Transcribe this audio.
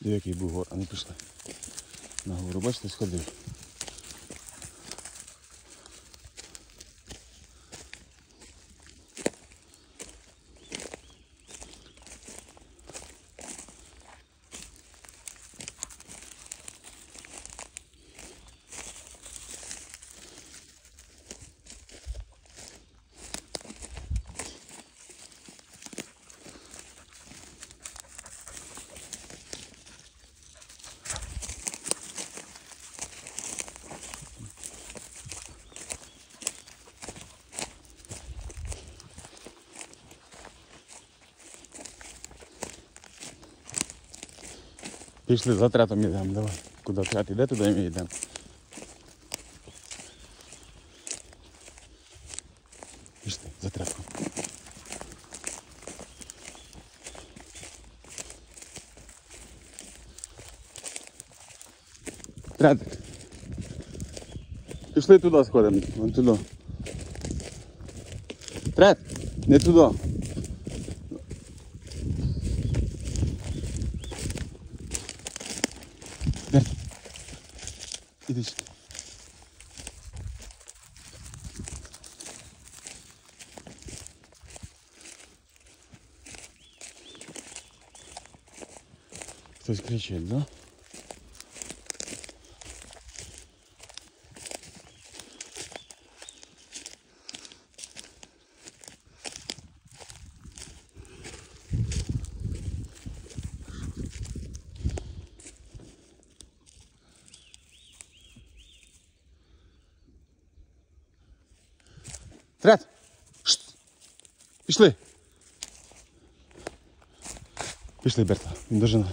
Диви, який бугор, а ну пішли. На гору, бачите, сходив. Пішли за третом йдемо, давай. Куди трет іде, туди ми йдемо. Пішли за третом. Третик. Пішли туди сходимо, вон туди. Трет, не туди. Іди сюди. Хтось кричить, да? Трет! Шт! Пішли! Пішли, Берта, він.